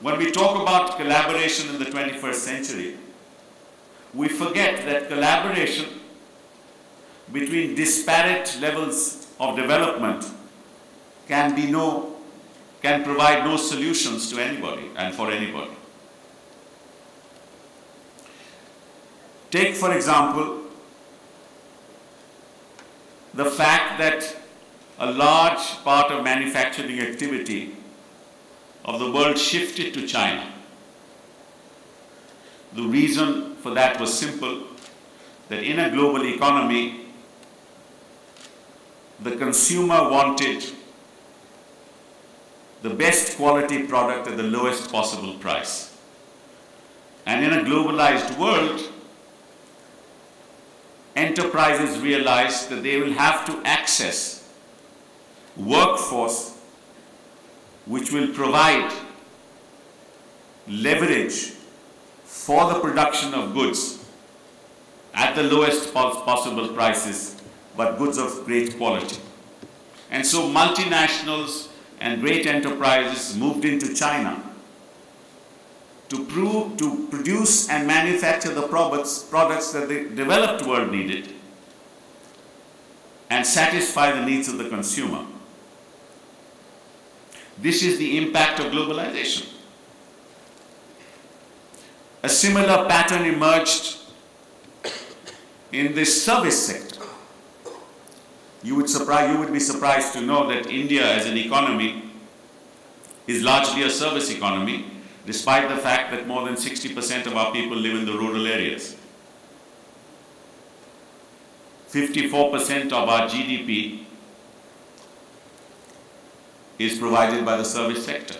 when we talk about collaboration in the 21st century, we forget that collaboration between disparate levels of development can be no, can provide no solutions to anybody and for anybody. Take, for example, the fact that a large part of manufacturing activity of the world shifted to China. The reason for that was simple, that in a global economy, the consumer wanted the best quality product at the lowest possible price. And in a globalized world, enterprises realize that they will have to access workforce which will provide leverage for the production of goods at the lowest possible prices, but goods of great quality. And so multinationals and great enterprises moved into China to, prove, to produce and manufacture the products, products that the developed world needed and satisfy the needs of the consumer. This is the impact of globalization. A similar pattern emerged in the service sector. You would, surprise, you would be surprised to know that India as an economy is largely a service economy despite the fact that more than 60% of our people live in the rural areas. 54% of our GDP is provided by the service sector,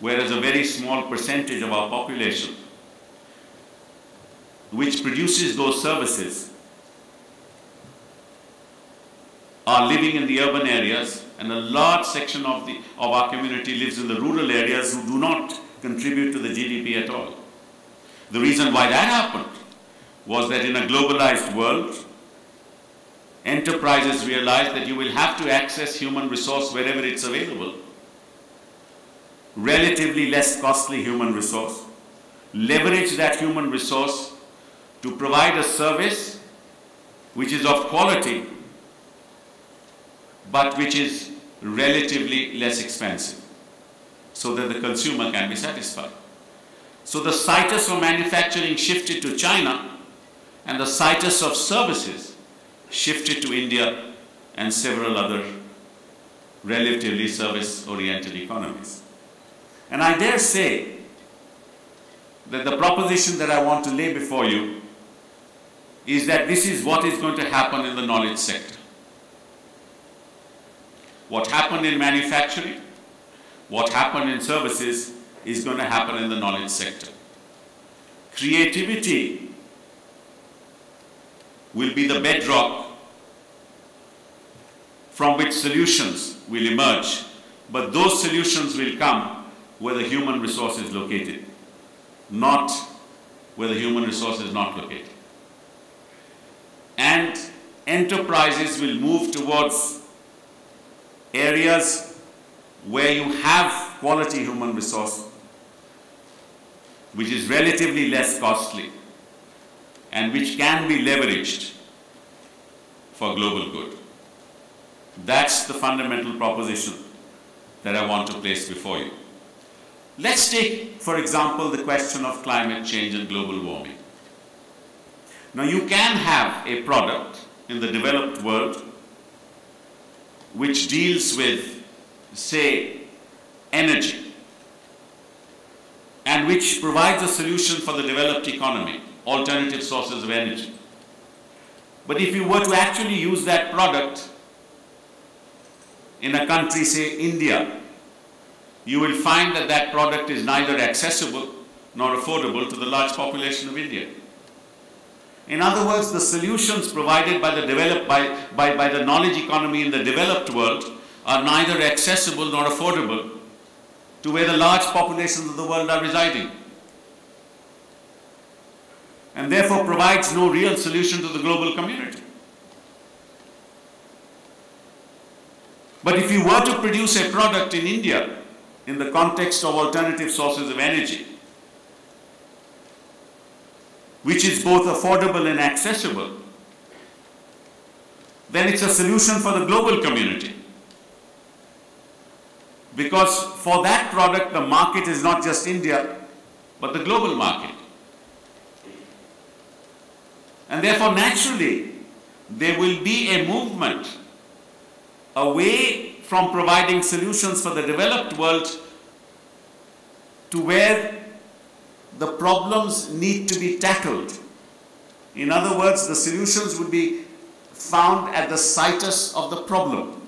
whereas a very small percentage of our population which produces those services are living in the urban areas and a large section of, the, of our community lives in the rural areas who do not contribute to the GDP at all. The reason why that happened was that in a globalized world, enterprises realize that you will have to access human resource wherever it's available. Relatively less costly human resource. Leverage that human resource to provide a service which is of quality but which is relatively less expensive so that the consumer can be satisfied. So the situs of manufacturing shifted to China and the situs of services shifted to India and several other relatively service-oriented economies. And I dare say that the proposition that I want to lay before you is that this is what is going to happen in the knowledge sector. What happened in manufacturing, what happened in services is going to happen in the knowledge sector. Creativity will be the bedrock from which solutions will emerge, but those solutions will come where the human resource is located, not where the human resource is not located. And enterprises will move towards areas where you have quality human resource, which is relatively less costly and which can be leveraged for global good. That's the fundamental proposition that I want to place before you. Let's take, for example, the question of climate change and global warming. Now, you can have a product in the developed world which deals with, say, energy, and which provides a solution for the developed economy, alternative sources of energy. But if you were to actually use that product in a country, say India, you will find that that product is neither accessible nor affordable to the large population of India. In other words, the solutions provided by the, developed, by, by, by the knowledge economy in the developed world are neither accessible nor affordable to where the large populations of the world are residing. And therefore provides no real solution to the global community. But if you were to produce a product in India in the context of alternative sources of energy, which is both affordable and accessible, then it's a solution for the global community. Because for that product, the market is not just India, but the global market. And therefore, naturally, there will be a movement away from providing solutions for the developed world to where the problems need to be tackled. In other words, the solutions would be found at the situs of the problem,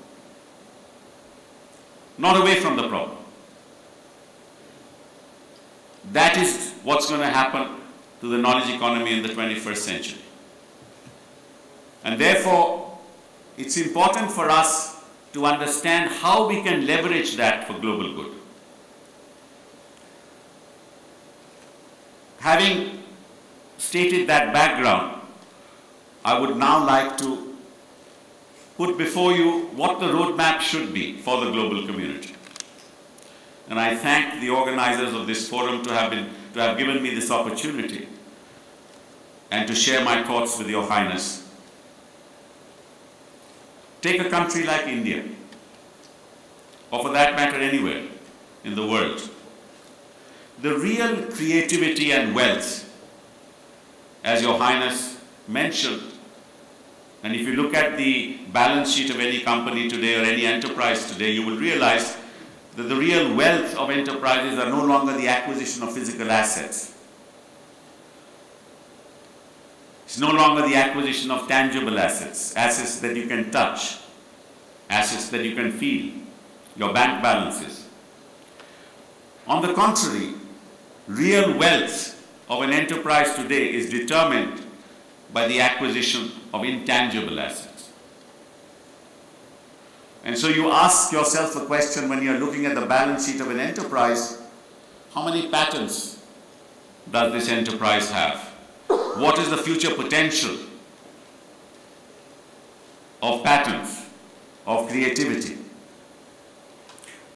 not away from the problem. That is what's going to happen to the knowledge economy in the 21st century. And therefore, it's important for us to understand how we can leverage that for global good. Having stated that background, I would now like to put before you what the roadmap should be for the global community. And I thank the organizers of this forum to have, been, to have given me this opportunity and to share my thoughts with Your Highness. Take a country like India, or for that matter anywhere in the world. The real creativity and wealth, as Your Highness mentioned, and if you look at the balance sheet of any company today or any enterprise today, you will realize that the real wealth of enterprises are no longer the acquisition of physical assets. It's no longer the acquisition of tangible assets, assets that you can touch, assets that you can feel, your bank balances. On the contrary, real wealth of an enterprise today is determined by the acquisition of intangible assets. And so you ask yourself a question when you're looking at the balance sheet of an enterprise, how many patents does this enterprise have? What is the future potential of patterns, of creativity.